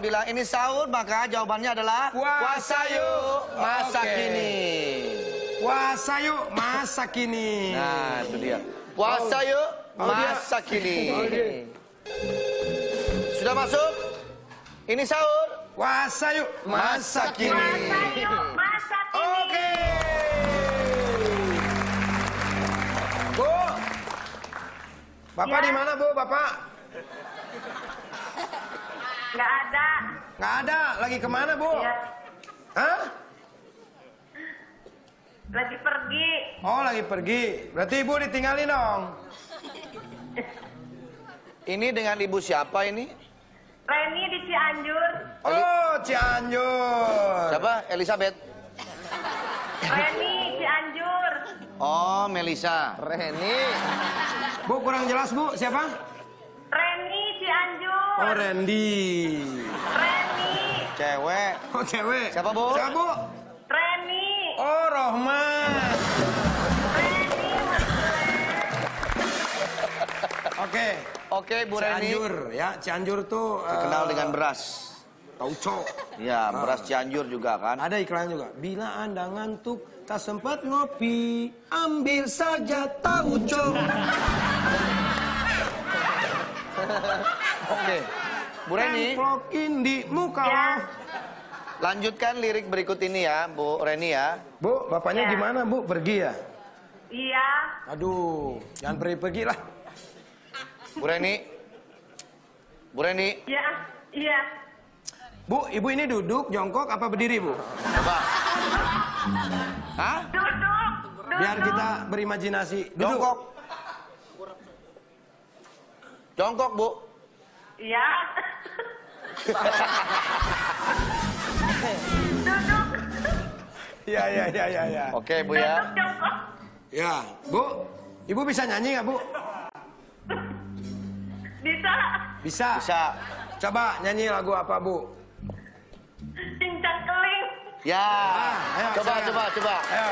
bilang ini sahur, maka jawabannya adalah Puasa yuk. Masa Oke. kini. Puasa yuk masa kini. Nah, itu dia. Puasa yuk, Oh, masa kini. Oh. Sudah masuk? Ini sahur. Puasa yuk masa kini. Masa yuk, masa kini. Oke. Bu. Bapak Ya. di mana, Bu? Bapak? Nggak ada. Nggak ada. Lagi ke mana, Bu? Ya, Hah? lagi pergi. Oh, lagi pergi. Berarti Ibu ditinggalin dong. Ini dengan ibu siapa ini? Reni di Cianjur. Oh, Cianjur. Siapa? Elizabeth. Reni Cianjur. Oh, Melisa. Reni. Bu, kurang jelas, Bu. Siapa? Reni Cianjur. Oh, Randy. Reni. Cewek. Oh, cewek. Siapa, Bu? Siapa, Bu? Reni. Oh, Rohman. Reni. Oke. Oke, Bu Reni. Cianjur, ya. Cianjur tuh... eh, Kenal dengan beras. Tauco. Ya, beras Cianjur juga kan. Ada iklan juga. Bila anda ngantuk, tak sempat ngopi, ambil saja tauco. Oke. Bu Reni, Templokin di muka Ya. lanjutkan lirik berikut ini ya, Bu Reni ya. Bu, bapaknya Ya. gimana, Bu? Pergi ya? Iya. Aduh, jangan pergi-pergi lah. Bu Reni. Bu Reni, Iya. Iya. Bu, ibu ini duduk, jongkok, apa berdiri, Bu? coba. Hah? Duduk. Duduk. Biar kita berimajinasi. Duduk. Jongkok. Jongkok, Bu. Iya. Duduk. Iya, iya, iya, iya. Ya. Oke, Bu ya. Duduk ya, Bu. Ibu bisa nyanyi nggak, Bu? Bisa. Bisa. Bisa. Coba nyanyi lagu apa, Bu? Cincang keling. Ya. ayo, coba, coba, coba. Ayo.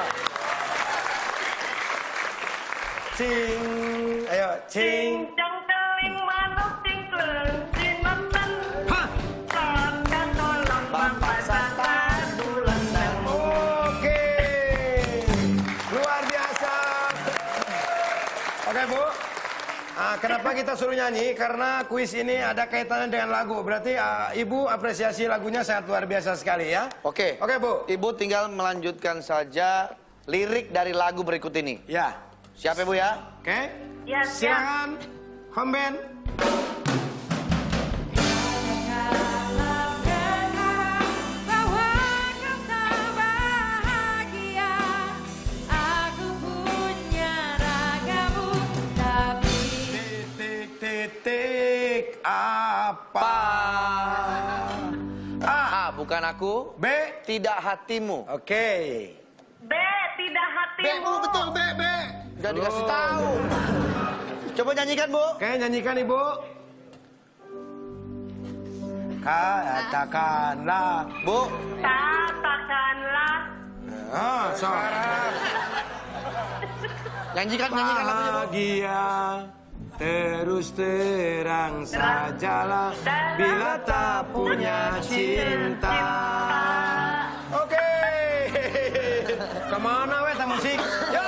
Cing, ayo, cing. Cincang kenapa kita suruh nyanyi? Karena kuis ini ada kaitannya dengan lagu. Berarti ah, Ibu apresiasi lagunya sangat luar biasa sekali ya. Oke. Oke, Bu. Ibu tinggal melanjutkan saja lirik dari lagu berikut ini. Ya. Siap ya, Bu ya? Oke. Ya, siap. Silakan. Home aku. B. Tidak hatimu. Oke. B. Tidak hatimu. B, B. Udah dikasih tahu. Coba nyanyikan, Bu. Oke, nyanyikan Ibu. Katakanlah. Bu. Katakanlah. Ah, so. Nyanyikan, nyanyikan lagunya, Bu. Bahagia terus terang sajalah bila tak punya cinta. Oke. Ke mana weh musik? Ya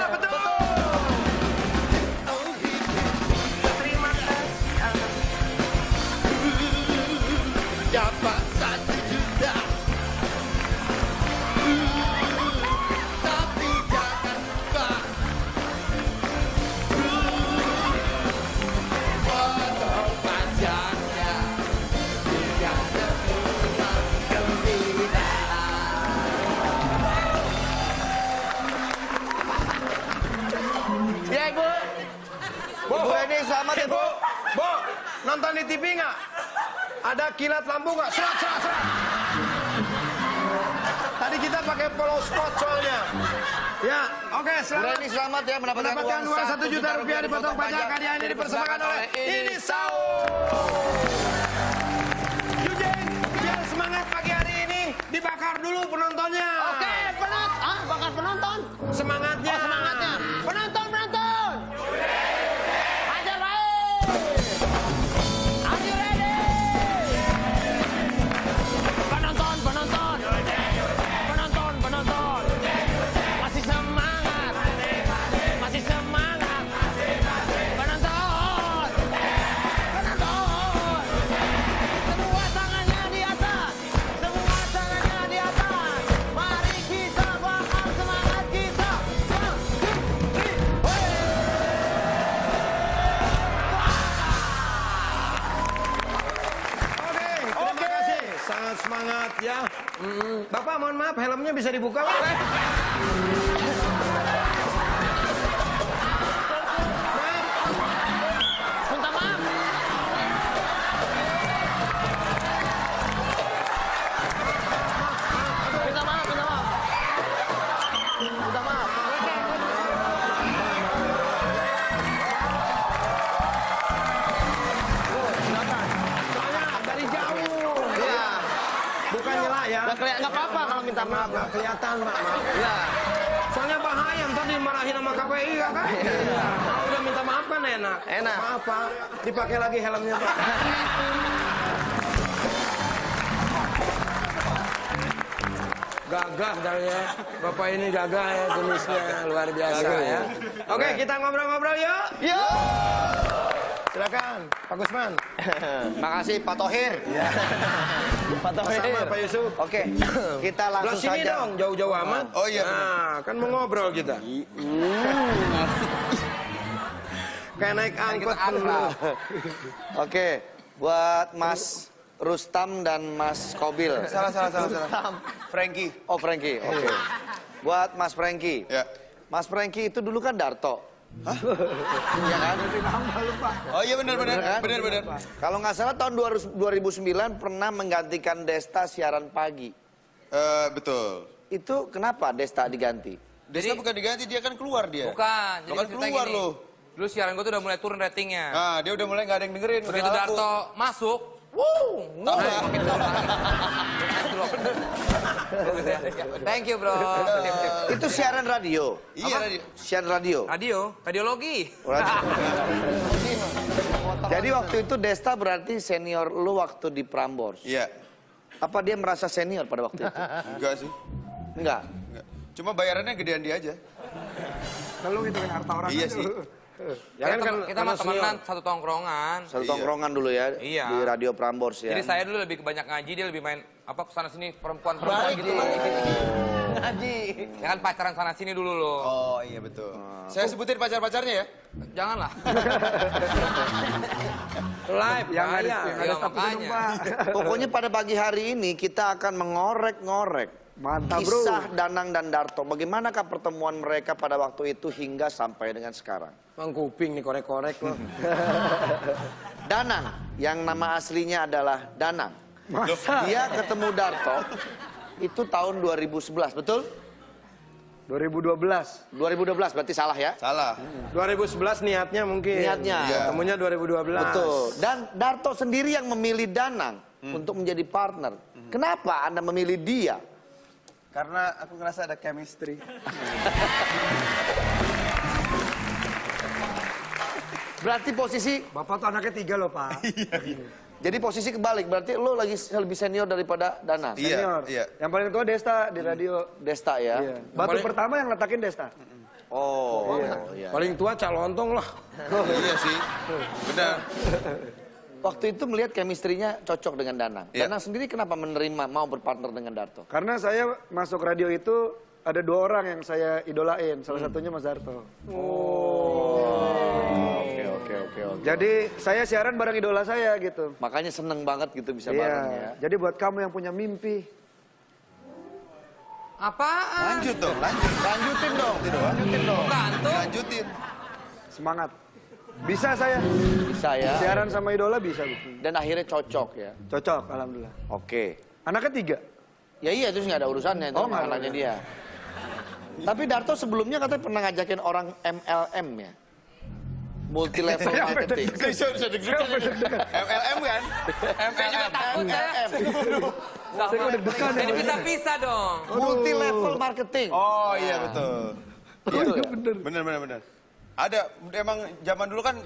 helmnya Bukan nyela ya. Nggak kelihatan, nggak apa-apa kalau minta maaf. Nggak kelihatan, Pak. Maaf. Iya. Soalnya bahaya, ntar dimarahin sama KPI ya kan? Kalau udah minta maaf kan enak. Enak. Maaf Pak, dipakai lagi helmnya Pak. Gagah dari ya. Bapak ini gagah ya jenisnya, luar biasa ya. Oke, kita ngobrol-ngobrol yuk. Yuk. Silakan, Pak Gusman. Makasih Pak Tohir. Pak Tohir. Sama Pak Yusuf. Oke, kita langsung sini saja. dong, jauh-jauh amat. Oh, iya. Nah, kan mau ngobrol kita. Kayak naik angkot. Oke, buat Mas Rustam dan Mas Kobil. Salah, salah, salah, salah. Frankie. Oh, Frankie. Oke. Buat Mas Frankie. Ya. Mas Frankie itu dulu kan Darto. Hah? Iya kan? Oh iya benar benar kan? benar benar. Kalau nggak salah tahun 2009 pernah menggantikan Desta siaran pagi. Eh, betul. Itu kenapa Desta diganti? Desa bukan diganti dia kan keluar dia. Bukan, Lo kan keluar gini. lo. Dulu siaran gue tuh udah mulai turun ratingnya. Nah, dia udah mulai nggak ada yang dengerin. Begitu. Darto masuk, wuh, wuh, ya. Thank you bro. Itu siaran radio. Iya radio. Siaran radio. Radio, radiologi. Radio. Jadi waktu itu Desta berarti senior lu waktu di Prambors. Iya. Apa dia merasa senior pada waktu itu? Enggak sih. Enggak. Enggak. Cuma bayarannya gedean dia aja. Kalau ngitungin harta orang Iya aja. sih. Ya kan kita kan kita mah temenan satu tongkrongan. Satu Iya. tongkrongan dulu ya Iya. di Radio Prambors ya. Jadi saya dulu lebih kebanyak ngaji, dia lebih main apa ke sana sini perempuan-perempuan gitu. Ngaji. Ya kan pacaran sana sini dulu loh. Oh iya betul. Saya sebutin pacar-pacarnya ya. Janganlah. live Yang ada- yang ada numpak. Pokoknya pada pagi hari ini kita akan mengorek-ngorek Mantap, bro. kisah Danang dan Darto. Bagaimanakah pertemuan mereka pada waktu itu hingga sampai dengan sekarang? Bang kuping nih korek-korek loh. Danang, yang nama aslinya adalah Danang. Dia ketemu Darto itu tahun 2011, betul? 2012. 2012 berarti salah ya? Salah. 2011 niatnya mungkin. Niatnya. Iya. Ketemunya 2012. Betul. Dan Darto sendiri yang memilih Danang untuk menjadi partner. Kenapa Anda memilih dia? Karena aku ngerasa ada chemistry. Berarti posisi Bapak tuh anaknya tiga loh, Pak. jadi posisi kebalik. Berarti lo lagi lebih senior daripada Danang. Iya, Senior. iya. Yang paling tua Desta di radio. Desta ya. Iya. Batu pertama yang letakin Desta. Oh, iya. Paling tua Cak Lontong lah. iya sih. Benar. Waktu itu melihat chemistry-nya cocok dengan Danang. Iya. Danang sendiri kenapa menerima mau berpartner dengan Darto? Karena saya masuk radio itu ada dua orang yang saya idolain. Salah satunya Mas Darto. Oke, oke. Jadi saya siaran bareng idola saya gitu. Makanya seneng banget gitu bisa bareng ya. Iya. Jadi buat kamu yang punya mimpi, Apaan? Lanjut dong, lanjut. Lanjutin dong. Lanjutin dong. Gantung. Lanjutin. semangat. Bisa saya. Bisa ya. Siaran sama idola bisa. Dan akhirnya cocok ya. Cocok, alhamdulillah. Oke. Anak ketiga. Ya iya itu nggak ada urusannya itu Oh, nggak ada. anaknya dia. Tapi Darto sebelumnya katanya pernah ngajakin orang MLM ya. Multi level marketing. Bisa, bisa deg-degan. MLM kan? Saya juga takut ya. MLM. Sama. Jadi bisa-bisa dong. Multi level marketing. Oh iya betul. Betul ya? Bener bener bener. Ada emang zaman dulu kan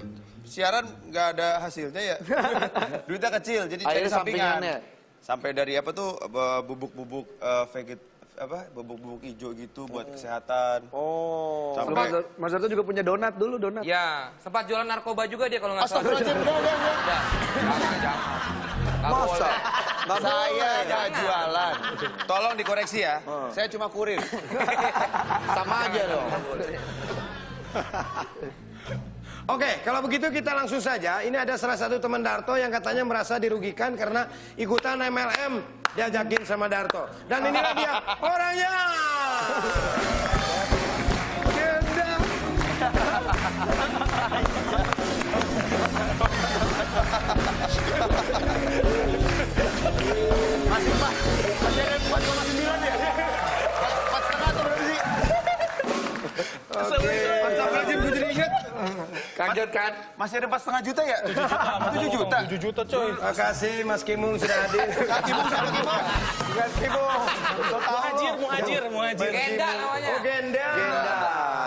siaran nggak ada hasilnya ya. Duitnya kecil jadi cari sampingan. sampingannya. Sampai dari apa tuh eh, bubuk-bubuk eh, veget apa bubuk-bubuk hijau gitu buat kesehatan. Oh. Mas, Sampai Dar- Mas Darto juga punya donat dulu, donat. Ya, sempat jualan narkoba juga dia kalau nggak salah. Astagfirullahaladzim, udah, udah, udah. Ya, jangan, jangan. Nggak Masa? boleh. Nggak saya nggak jualan. Tolong dikoreksi ya. Saya cuma kurir. Sama aja dong. Oke, kalau begitu kita langsung saja. Ini ada salah satu teman Darto yang katanya merasa dirugikan karena ikutan MLM diajakin sama Darto. Dan inilah dia orangnya. Masih Pak. Masih ada 4,9 ya? 4 setengah tuh berapa sih? Ingat. Kaget kan? Masih ada 4 setengah juta ya? 7 juta. 7 juta coy. Terima kasih Mas Kimung sudah hadir. Kimung siapa Kimung? Mas Kimung. Muhajir, muhajir, muhajir. Genda namanya. Oh, Genda. Genda.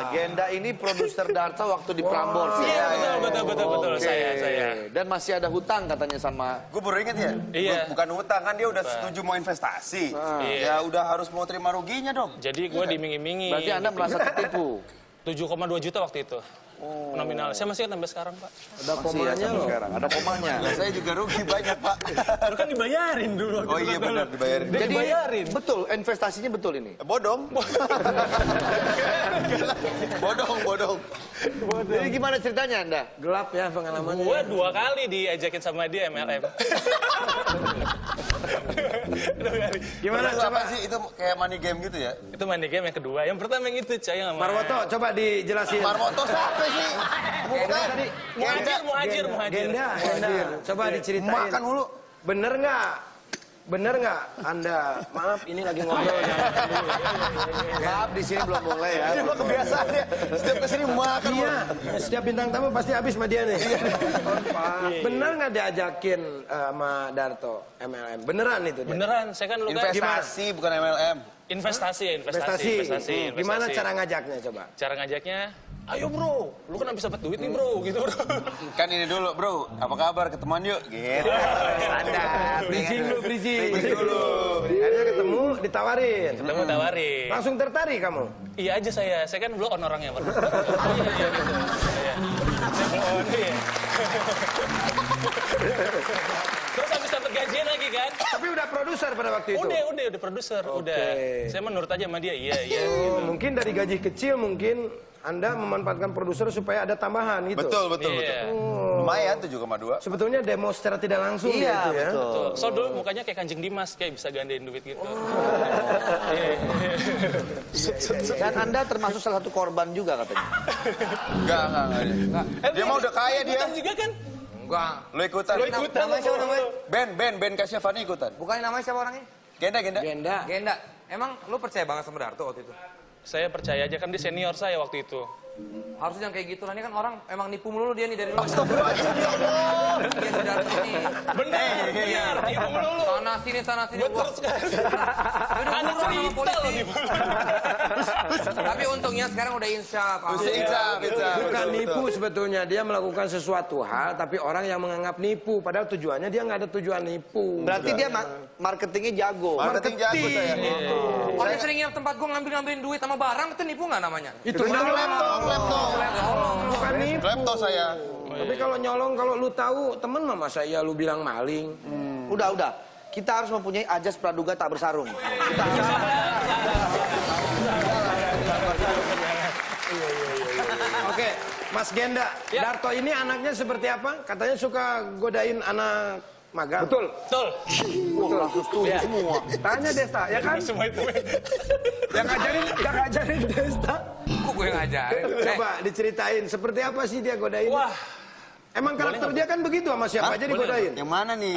Genda ini produser Darto waktu di Prambors. ya? Iya, betul, betul, betul, betul. Saya, saya. Dan masih ada hutang katanya sama Gue baru inget ya? Iya. Bukan utang kan dia udah setuju mau investasi. Ya udah harus mau terima ruginya dong. Jadi gue diming-imingi. Berarti Anda merasa tertipu. 7,2 juta waktu itu. Nominal. Saya masih sampai sekarang, Pak. Ada komanya loh. sekarang. Ada komanya. Nah, saya juga rugi banyak pak. Lu kan dibayarin dulu. Oh iya benar dibayarin. Dia Jadi dibayarin. betul investasinya betul ini. Bodong. bodong, bodong. Jadi gimana ceritanya Anda? Gelap ya pengalamannya. Gue dua kali diajakin sama dia MLM. Gimana coba? apa sih? Itu kayak money game gitu ya? Itu money game yang kedua. Yang pertama yang itu, Cah, yang. Marwoto, coba dijelasin. Marmoto siapa sih? Bukan. Muhajir, muhajir, muhajir. Genda, Genda. Coba diceritain. Makan mulu. Bener nggak? Bener nggak Anda? Maaf, ini lagi ngobrol. Maaf di sini belum boleh ya. Ini kebiasaan dia. Setiap ke sini makan. Iya, setiap bintang tamu pasti habis sama dia nih. Bener nggak diajakin eh, sama Darto MLM? Beneran itu? dia? Beneran, saya kan lu kan Investasi bukan MLM. Investasi ya, investasi, Investasi. investasi, Hmm, Gimana investasi. cara ngajaknya coba? Cara ngajaknya? Ayo bro, lu kan habis dapat duit nih bro, gitu bro. Kan ini dulu bro, apa kabar? Ketemuan yuk. Gitu. Standar. Bridging lu, bridging. Bridging dulu. Akhirnya ketemu, ditawarin. Ketemu tawarin. Langsung tertarik kamu? Iya aja saya, saya kan blow on orangnya Pak. Iya, iya gitu. Iya. Saya blow on, iya. Gajian lagi kan? Tapi udah produser pada waktu itu? Udah, udah, udah produser, udah. Saya menurut aja sama dia, iya, iya. Oh, mungkin dari gaji kecil mungkin Anda memanfaatkan produser supaya ada tambahan gitu. Betul, betul, betul. Iya. Lumayan 7,2. Sebetulnya demo secara tidak langsung Iya, dia itu ya. betul. Tuh, So dulu mukanya kayak kanjeng Dimas, kayak bisa gandain duit gitu. Iya. Dan Anda termasuk salah satu korban juga katanya. Enggak, enggak, enggak. Dia mah udah kaya dia. Juga kan? Enggak. Lo ikutan. Lo ikutan. Namanya siapa namanya? Ben, Ben, Ben Kasyafani ikutan. Bukan namanya siapa orangnya? Genda, Genda. Genda. Genda. Emang lu percaya banget sama Darto waktu itu? Saya percaya aja kan dia senior saya waktu itu. Harusnya yang kayak gitu lah. Ini kan orang emang nipu mulu dia nih dari lu. Astagfirullahaladzim ya Allah. Iya si Darto nih. Bener, bener, ibu melulu. Sana sini, sana sini. Betul sekali. sama cerita loh di Tapi untungnya sekarang udah insyaf. Bisa, bisa, bisa. Bukan nipu sebetulnya dia melakukan sesuatu hal tapi orang yang menganggap nipu padahal tujuannya dia nggak ada tujuan nipu. Berarti dia ma- marketingnya jago. Marketing jago saya. Orang yang sering nginep tempat gua ngambil-ngambilin duit sama barang itu nipu nggak namanya? Itu nyolong, laptop, laptop. bukan nipu. Laptop saya. Tapi kalau nyolong kalau lu tahu temen mah masa iya lu bilang maling. Udah, udah. Kita harus mempunyai ajas praduga tak bersarung. Kita harus Mas Genda, Ya. Darto ini anaknya seperti apa? Katanya suka godain anak magang. Betul. Betul. Wah, langsung setuju semua. Tanya Desta, ya kan? Semua itu. Yang ngajarin, yang ngajarin Desta. Kok gue ngajarin? Eh, Coba diceritain seperti apa sih dia godain? Wah, Emang karakter dia kan begitu sama siapa aja digodain. Yang mana nih?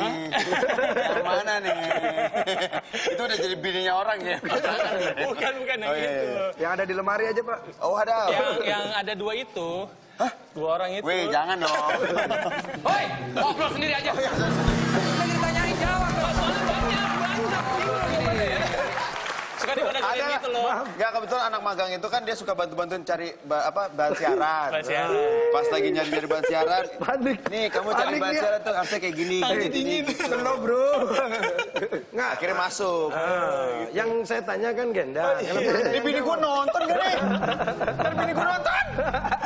Yang mana nih? Itu udah jadi bininya orang ya. bukan bukan yang Oh, iya, itu. iya. Yang ada di lemari aja, Pak. Oh ada. Yang yang ada dua itu. Dua orang itu. Weh jangan dong. Hoi, ngobrol sendiri aja. Kita ditanyain Enggak kebetulan anak magang itu kan dia suka bantu-bantuin cari ba- apa bahan siaran. Bahan siaran. Pas lagi nyari-nyari bahan siaran. Panik. Nih kamu cari Panik bahan siaran tuh harusnya kayak gini. gini, gini. Slow bro. Nggak, Akhirnya masuk. Ah, yang saya tanya kan Genda. Ini bini gua nonton gak nih? Kan bini gua nonton.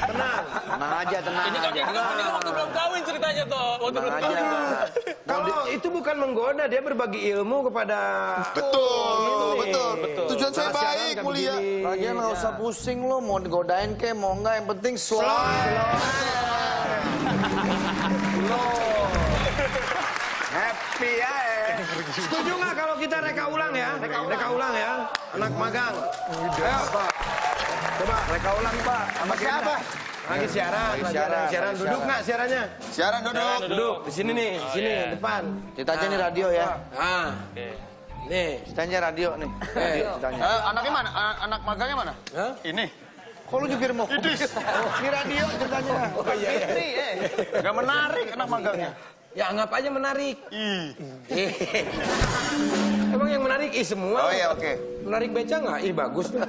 Tenang. Tenang aja, tenang Ini kan aja. ini kan waktu belum kawin ceritanya tuh. Waktu belum kawin. Kalau itu bukan menggoda, dia berbagi ilmu kepada Betul, betul. betul. Tujuan saya baik, mulia. begini. Lagian nggak usah pusing lo, mau digodain ke, mau nggak, yang penting selamat. Happy ya. eh. Setuju nggak kalau kita reka ulang ya? Reka ulang ya, anak magang. Ayo Pak. Coba reka ulang Pak. Sama siapa? Lagi siaran, Lagi lagi siaran, siaran. lagi Duduk nggak siarannya? Siaran duduk. Duduk di sini nih, di sini depan. Kita aja nih radio ya. Ah, Oke. Nih. Aja radio nih. Radio. Eh, anaknya mana? A- Anak magangnya mana? Hah? Ini. Kok lu jubir mau? Ini radio ceritanya. Oh iya iya. Gak menarik anak magangnya. Ya anggap aja menarik. Emang yang menarik ih semua. Oh iya, oke. Menarik beca nggak? Ih bagus tuh.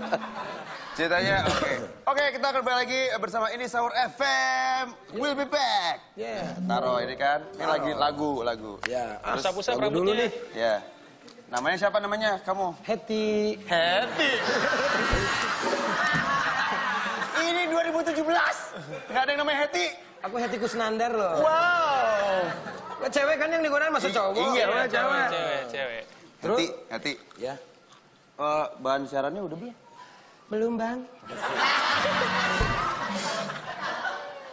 Ceritanya oke. Oke, kita kembali lagi bersama ini Sahur FM. We'll be back. Ya. Taruh ini kan. Ini lagi lagu, lagu. Ya. Pusat-pusat lagu dulu rambutnya. nih. Ya. Namanya siapa namanya? Kamu? Hetty. Happy. ini 2017. Nggak ada yang namanya Hetty. Aku Hetty Kusnandar loh. Wow. Cewek kan yang digodain masa cowok? Iya, Cewek, Cewek, cewek, cewek. Terus? Heti, Heti. Ya. Eh, bahan siarannya udah belum? Belum bang.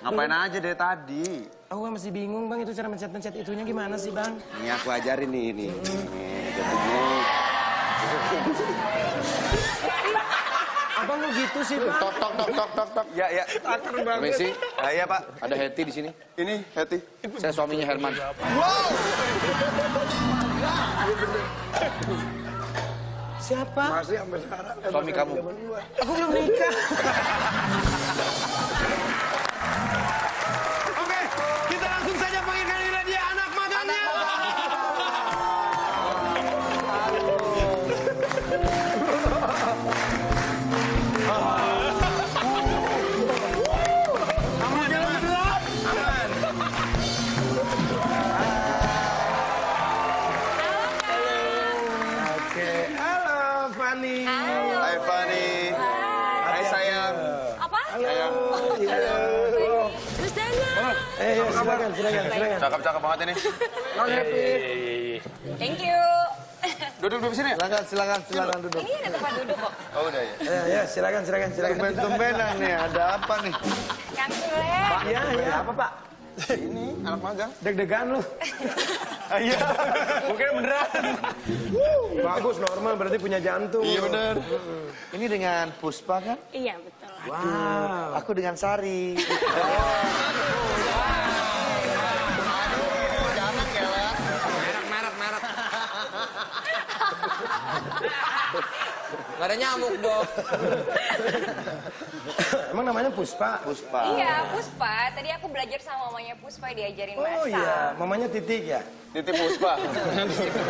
Ngapain aja dari tadi? Aku masih bingung bang itu cara mencet-mencet itunya gimana sih bang? Ini aku ajarin nih ini. Abang lu gitu sih bang? Tok tok tok tok tok tok. Ya, ya. Messi, Ah, iya, Pak. ada Hetty di sini. Ini Heti. Saya suaminya Herman. Siapa? Masih sampai sekarang. Suami kamu. Aku belum nikah. Ya, silakan, silakan, silakan. Cakep-cakep banget ini. Happy. Thank you. Duduk duduk sini. Silakan silakan silakan duduk. Ini ada tempat duduk kok. Oh, udah ya. Ya, ya, silakan, silakan, silakan. Tumben-tumbenan nih, ada apa nih? Kang Sule. Iya, iya. Apa, Pak? Ini anak magang. Deg-degan lu. Iya. Mungkin beneran. Bagus, normal, berarti punya jantung. Iya bener. Ini dengan Puspa kan? Iya betul. Wow. Aku dengan Sari. Gak ada nyamuk, Bob. Emang namanya Puspa? Puspa. Iya Puspa. Tadi aku belajar sama mamanya Puspa diajarin masak. Oh iya, mamanya Titik ya? Titip Puspa.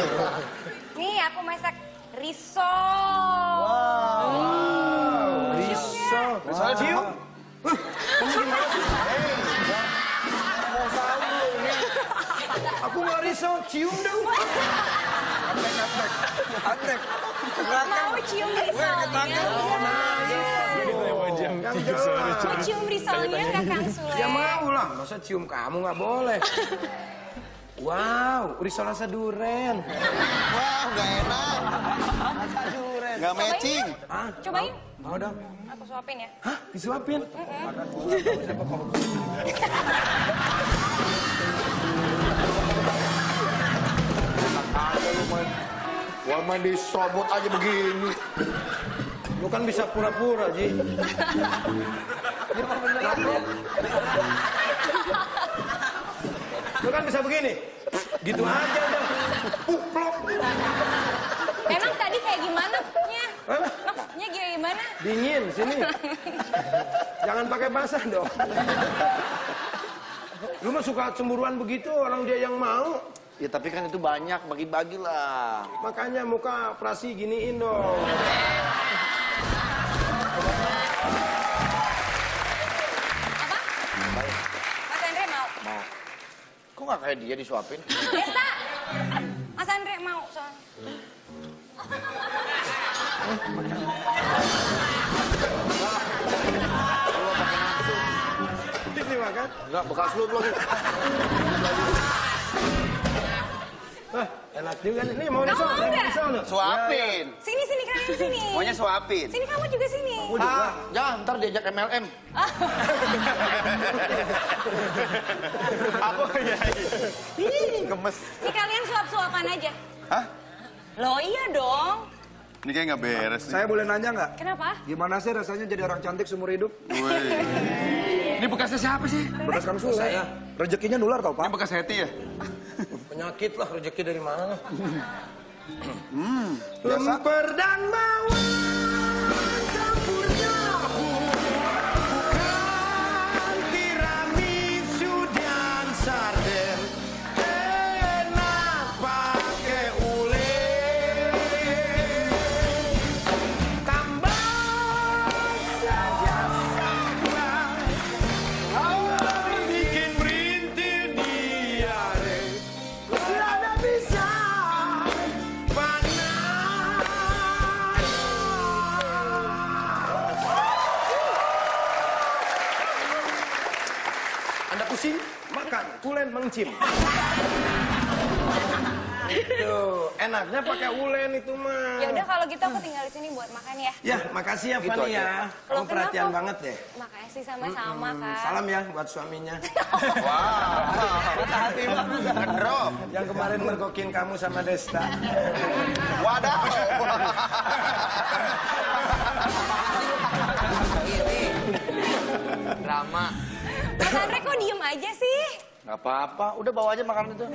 Nih aku masak risol. Risol. Misalnya cium. Aku mau risol, cium dong. Mau cium risolnya? Mau cium risolnya nggak Kang Sule? Ya mau lah, masa cium kamu nggak boleh. Wow, risol rasa duren. Wah, nggak enak. Nggak matching. Hah? Cobain. Mau dong? Aku suapin ya. Hah? Disuapin? Wah main disobot aja begini. Lu kan bisa pura-pura, Ji. Lu kan bisa begini. Gitu aja udah. Uh, plok. Emang tadi kayak gimana? Hah? Maksudnya gimana? Dingin sini. Jangan pakai basah dong. Lu mah suka cemburuan begitu orang dia yang mau. Ya tapi kan itu banyak, bagi-bagi lah. Makanya muka operasi giniin dong. Mas Andre mau? Mau. Kok nggak kayak dia disuapin? Desta! Mas Andre mau soalnya. Ini makan. Enggak, bekas lu lagi. Enak juga nih. Nih mau Kamu risol, mau mau nggak? risol nih. Suapin. Sini sini Kang main sini. Maunya suapin. Sini kamu juga sini. Ah, jangan ntar diajak MLM. Aku ya. Gemes. Nih kalian suap-suapan aja. Hah? Loh iya dong. Ini kayak nggak beres nih. Saya boleh nanya nggak? Kenapa? Gimana sih rasanya jadi orang cantik seumur hidup? Ini bekasnya siapa sih? Bekas Sule. Saya. Rezekinya nular tau, Ini Pak. bekas Heti ya? Penyakit lah, rezeki dari mana? Lemper dan bawang mengcim. itu enaknya pakai ulen itu mah. Ya udah kalau gitu aku tinggal di sini buat makan ya. Ya, makasih ya Gitu Fani aja. ya. Kamu perhatian banget deh. Makasih sama-sama kan. Salam ya buat suaminya. Hati banget. Ngedrop. Yang kemarin mergokin kamu sama Desta. Wadah. Drama. Mas Andre kok diem aja sih? Gak apa-apa, udah bawa aja makanan itu.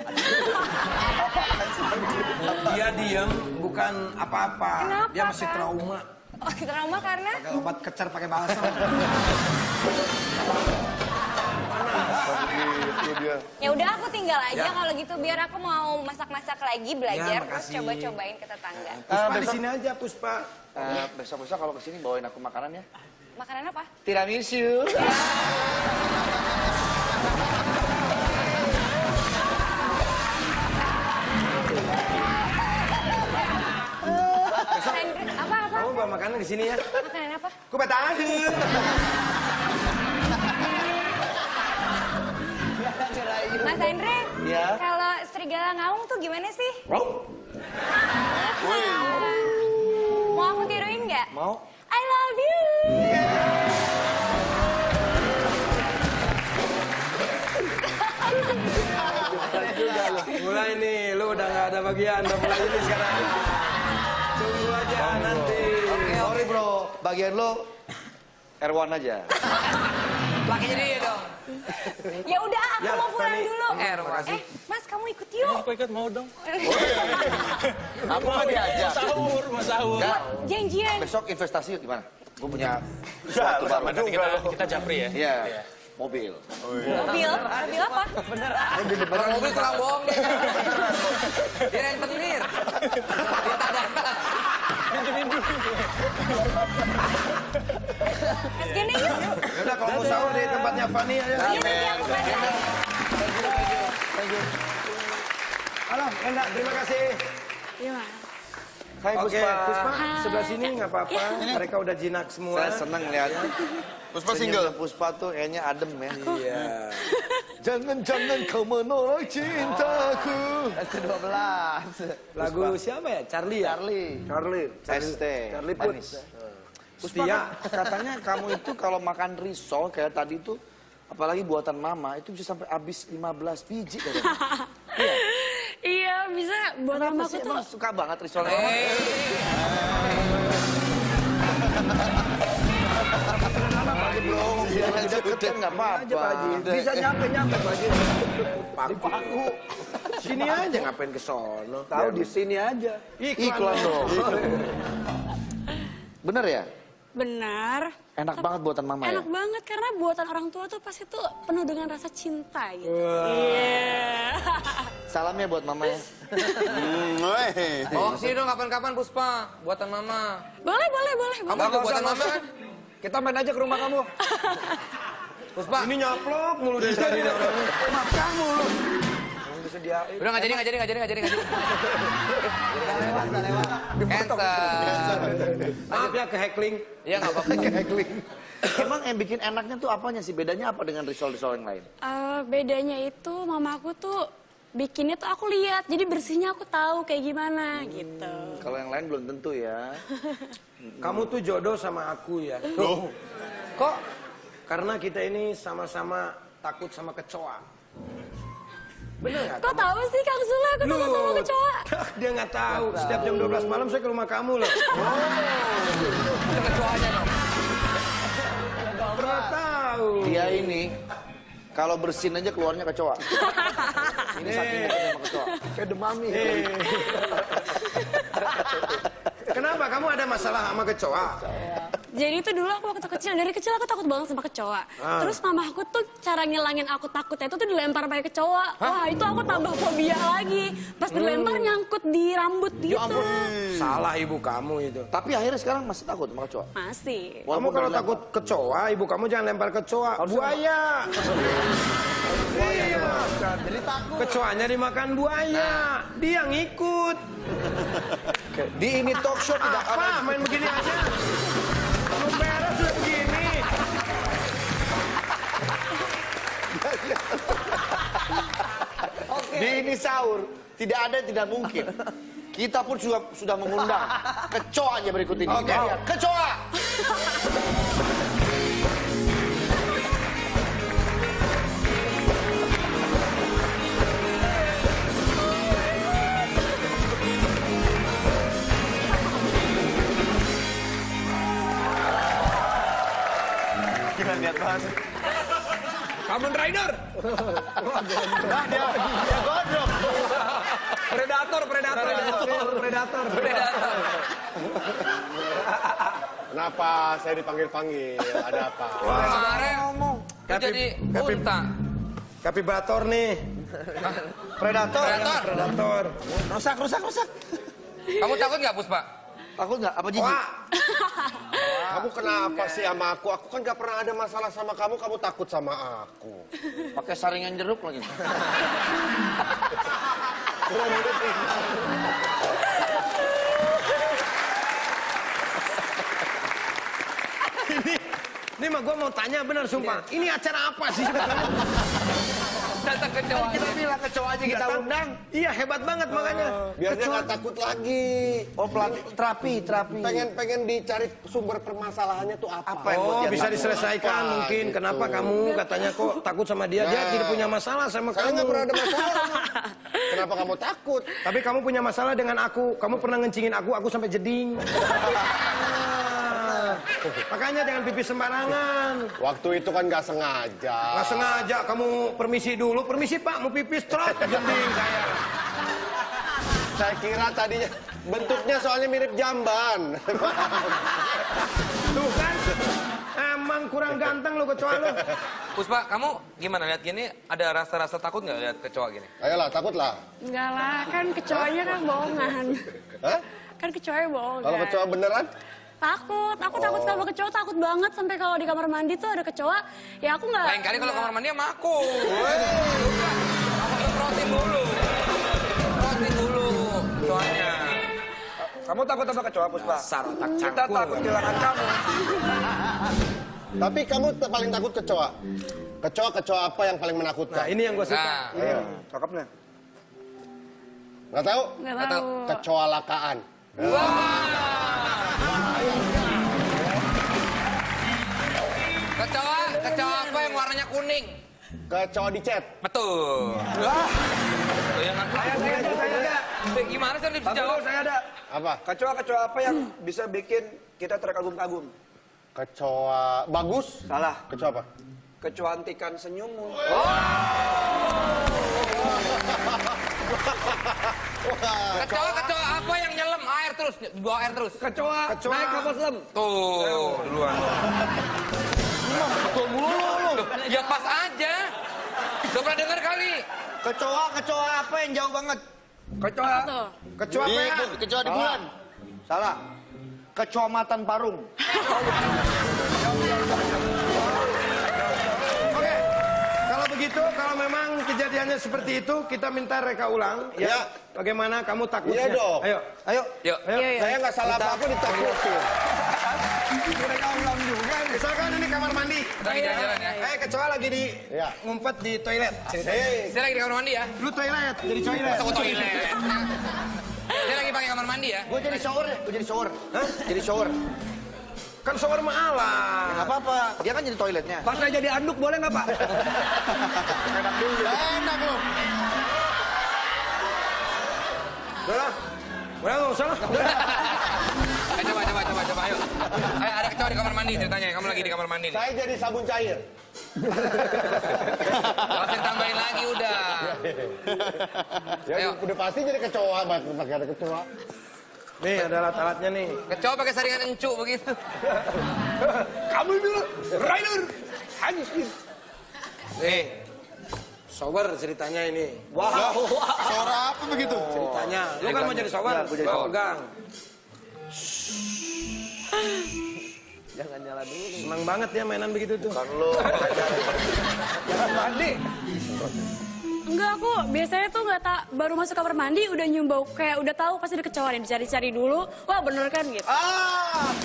Dia diem bukan apa-apa. Kenapa, Dia masih trauma. Oh trauma karena? Pakai obat kecer pakai balsam. Dia. Ya udah aku tinggal aja Ya. kalau gitu biar aku mau masak-masak lagi belajar Ya, terus coba-cobain ke tetangga. Puspa di besok- sini aja Puspa. Eh, besok-besok kalau ke sini bawain aku makanan ya. Makanan apa? Tiramisu. Mas makanan di sini ya. Makanan apa? Ku betahin. Mas Andre, Ya. kalau serigala ngaung tuh gimana sih? Wih. Mau aku tiruin nggak? Mau? I love you. Mulai nih, lu udah nggak ada bagian, udah mulai ini sekarang. Tunggu aja nanti. Bagian lo R1 aja. Lakinya dia dong. Ya udah, aku Ya, mau pulang Fani. dulu. Eh, makasih. Eh, Mas kamu ikut yuk. Aku ikut mau dong. Aku nggak diajak. Sahur, mau sahur. Ya, Janjian. besok investasi yuk gimana? Gue punya Ya, sesuatu sama baru. Nanti kita, kita japri ya. Iya, mobil. Mobil, mobil apa? Orang mobil tukang bohong dia. Dia rentenir. Ditadangkan. Mas Gene yuk. Ya udah kalau mau sahur di tempatnya Fani aja. Iya nanti aku bantu. Halo, Enda, terima kasih. Hai Oke, Puspa. Puspa, sebelah sini nggak apa-apa. Mereka udah jinak semua. Saya seneng lihat. Puspa single. Puspa tuh kayaknya adem ya. Iya. Jangan jangan kau menolak cintaku. ST12. Lagu siapa ya? Charlie ya? Charlie. Charlie. Charlie Manis. Puth. Puspa kan katanya kamu itu kalau makan risol kayak tadi tuh apalagi buatan mama itu bisa sampai habis 15 biji katanya. Iya bisa buat Kenapa sih tuh suka banget risolnya? mama? Iya, deket kan nggak Aja Pak Haji. apa-apa. Bisa nyampe-nyampe Pak Haji. Paku. Sini aja ngapain ke sono? Tahu di sini aja. Iklan dong. Bener ya? benar. Enak banget buatan mama ya? Enak banget karena buatan orang tua tuh pasti tuh penuh dengan rasa cinta gitu. Iya. Salamnya buat mama ya. Hmm, ke sini dong kapan-kapan Puspa. Buatan mama. boleh, boleh, boleh. Kamu boleh. juga buatan mama kan? Kita main aja ke rumah kamu. Puspa. Ini nyaplok mulu dari tadi nih orang. Disediain. Udah nggak jadi, nggak jadi, nggak jadi, nggak jadi, nggak jadi. Cancel. Maaf ya ke heckling. Iya nggak apa-apa. Emang yang bikin enaknya tuh apanya sih? Bedanya apa dengan risol-risol yang lain? Eh, bedanya itu mamaku tuh bikinnya tuh aku lihat. Jadi bersihnya aku tahu kayak gimana gitu. Kalau yang lain belum tentu ya. Kamu tuh jodoh sama aku ya. Loh. Kok? Karena kita ini sama-sama takut sama kecoa. Bener nggak? Kok tahu sih Kang Sule aku takut sama kecoa? Dia nggak tahu. Setiap jam 12 malam saya ke rumah kamu loh. Itu kecoanya dong. Pernah tahu. Dia ini kalau bersin aja keluarnya kecoa. Ini saking dekatnya sama kecoa. Kayak demami. Kenapa kamu ada masalah sama kecoa? Jadi itu dulu aku waktu kecil, dari kecil aku takut banget sama kecoa. Ah. Terus mama aku tuh cara ngilangin aku takutnya itu tuh dilempar pakai kecoa. Wah itu aku tambah fobia lagi. Pas dilempar nyangkut di rambut gitu. Salah ibu kamu itu. Tapi akhirnya sekarang masih takut sama kecoa. Masih. Kamu Walaupun kalau takut kecoa, ibu kamu jangan lempar kecoa. Buaya. Buaya. Jadi takut. Kecoanya dimakan buaya. Dia ngikut. Di ini talk show tidak Apa? ada. Main begini aja. Lu beres udah begini. Di ini sahur tidak ada tidak mungkin. Kita pun sudah sudah mengundang kecoa aja berikut ini. Oke. Lihat, Kecoa. Lihat banget. Kamen Rider. Nah, dia, dia godok. Predator, predator, predator, predator. Kenapa saya dipanggil-panggil? Ada apa? Kemarin ngomong. jadi unta. Kapibator nih. Predator. Predator. Predator. Rusak, rusak, rusak. Kamu takut nggak Puspa? Takut nggak? Apa jijik? Kamu kenapa sih sama aku? Aku kan gak pernah ada masalah sama kamu, kamu takut sama aku. Pakai saringan jeruk lagi. Ini mah gue mau tanya benar sumpah. Ini acara apa sih? Datang kecoa. Kita bilang kecoa aja kita undang. Iya hebat banget makanya. Biar dia gak takut lagi. Oh, pelatih terapi, terapi. Pengen pengen dicari sumber permasalahannya tuh apa? Apa yang Oh bisa diselesaikan Apa mungkin. gitu. Kenapa kamu katanya kok takut sama dia? Dia Nah. tidak punya masalah sama Saya kamu. nggak pernah ada masalah. Kenapa kamu takut? Tapi kamu punya masalah dengan aku. Kamu pernah ngencingin aku, aku sampai jeding. Makanya jangan pipis sembarangan. Waktu itu kan gak sengaja. Nggak sengaja kamu permisi dulu. Permisi pak, mau pipis trot jeding saya. Saya kira tadinya bentuknya soalnya mirip jamban. Tuh kan, emang kurang ganteng lo kecoa lo. Puspa, kamu gimana lihat gini? Ada rasa-rasa takut nggak lihat kecoa gini? Ayolah, takutlah. Enggak lah, kan kecoanya kan bohongan. Hah? Kan kecoanya bohongan. Kalau kecoa beneran? Takut, aku takut sama kecoa, takut banget sampai kalau di kamar mandi tuh ada kecoa, ya aku nggak. Lain kali kalau kamar mandi sama aku. Protein dulu. Protein dulu kecoanya. Kamu takut sama kecoa, Puspa? Dasar otak Kita cangkul. takut kehilangan kamu. Tapi kamu paling takut kecoa. Kecoa-kecoa apa yang paling menakutkan? Nah ini yang gue suka. Nah, Iya, cakep nih. Nggak tahu? Nggak Nggak tahu. tahu. Kecoa lakaan. kecoa, kecoa apa yang warnanya kuning? Kecoa dicet. Betul. Tuh yang aku. Saya, saya ada, saya ada. Eh, Gimana sih bisa jawab? saya ada. Apa? Kecoa-kecoa apa yang bisa bikin kita terkagum-kagum? Kecoa bagus? Salah. Kecoa apa? Kecuantikan senyummu. Kecoa, kecoa apa yang nyelam air terus, bawa air terus? Kecoa, Kecoa. naik kapal selam. Tuh, duluan. Betul mulu lu. Ya pas aja. Udah pernah denger kali? Kecoa, kecoa apa yang jauh banget? Kecoa. Kecoa Di, apa ya? kecoa di bulan. Salah. Kecamatan Parung. Oke. Kalau begitu, kalau memang kejadiannya seperti itu, kita minta reka ulang. Ya. Ya. Bagaimana kamu takutnya? Iya dong. Ayo. Ayo. Yuk. Iya, iya. Saya nggak salah apa-apa ditakutin. Udah juga. Misalkan ini kamar mandi. Lagi jalan-jalan ya. Eh, kecoa lagi di ngumpet di toilet. Ceritanya. Saya lagi di kamar mandi ya. Lu toilet, jadi toilet. Masuk ke toilet. Saya lagi pakai kamar mandi ya. Gue jadi shower ya, gue jadi shower. Hah? Jadi shower. Kan shower mah alat. Ya, apa-apa, dia kan jadi toiletnya. Pas saya jadi anduk boleh nggak Pak? Enak dulu. Enak loh. Udah lah. Udah nggak usah lah. Eh, coba, ayo. Ayo, ada kecoa di kamar mandi ceritanya. Kamu lagi di kamar mandi nih. Saya jadi sabun cair. Gak usah tambahin lagi udah. Ya Ayo. udah pasti jadi kecoa, Mas. pakai ada kecoa. Nih ada alat-alatnya nih. Kecoa pakai saringan encu begitu. Kamu dulu, Rainer. Hancur. Nih, shower ceritanya ini. Wah, suara apa begitu? Ceritanya. Lu kan mau jadi shower, Ya, gua jadi pegang. Jangan nyala dulu. Senang banget ya mainan begitu tuh. Kan lu Jangan mandi. Enggak aku biasanya tuh nggak tak baru masuk kamar mandi udah nyium bau kayak udah tahu pasti ada kecoa nih dicari-cari dulu. Wah bener kan gitu. Ah,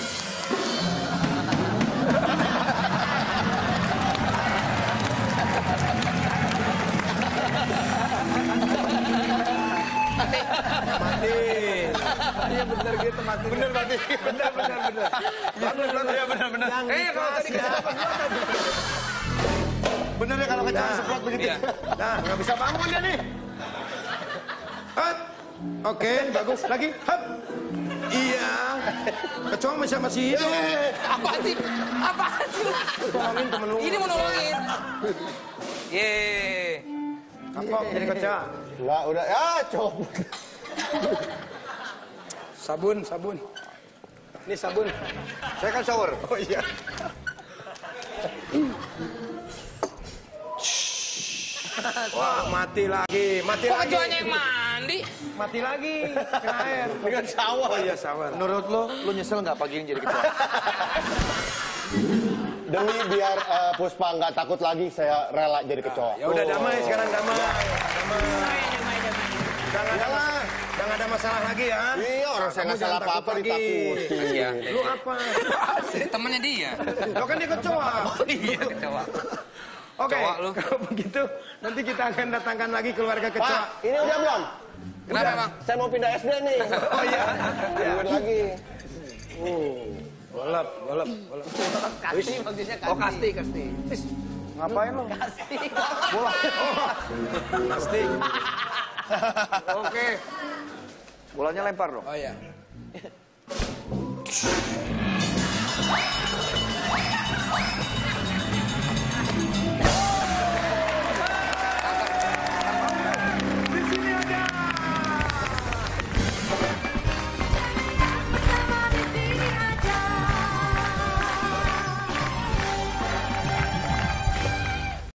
Mati. Iya bener gitu mati. bener mati. Bener bener bener. Bagus bagus. Iya bener bener. Eh, kalau tadi? Bener ya kalau kecoa semprot begitu. Iya. Nah, nggak bisa bangun dia nih. Hop. Oke, bagus. Lagi. Hop. Iya. Kecoa masih masih hidup. Apaan sih? Apaan sih? Tolongin temen lu. Ini mau nolongin. Yeay. Kapok jadi kecoa. Enggak, udah. Ya, coba. Sabun, sabun. Ini sabun. Saya kan shower. Oh iya. Wah, mati lagi, mati Kok lagi. yang mandi? Mati lagi. Kena air. Dengan sawah. Oh iya, shower. Menurut lo, lo nyesel nggak pagi ini jadi kecoa? Demi biar eh, Puspa nggak takut lagi, saya rela jadi kecoa. Ya udah damai sekarang damai. Damai. Udah nggak ada, mas- udah nggak ada masalah lagi ya. Iya, orang saya nggak salah apa-apa ditakutin. Iya. Lu apa? Temennya dia. Lo kan dia kecoa. Iya, kecoa. Oke, lu. kalau begitu nanti kita akan datangkan lagi keluarga kecoa. Pak, ini udah belum? Kenapa, Bang? Saya mau pindah SD nih. Oh iya. Tungguin lagi. Bolap, bolap, bolap. Kasih bagusnya kasih. Oh kasti, kasti. Ngapain lo? Pasti. Oke. Bolanya lempar dong. Oh iya.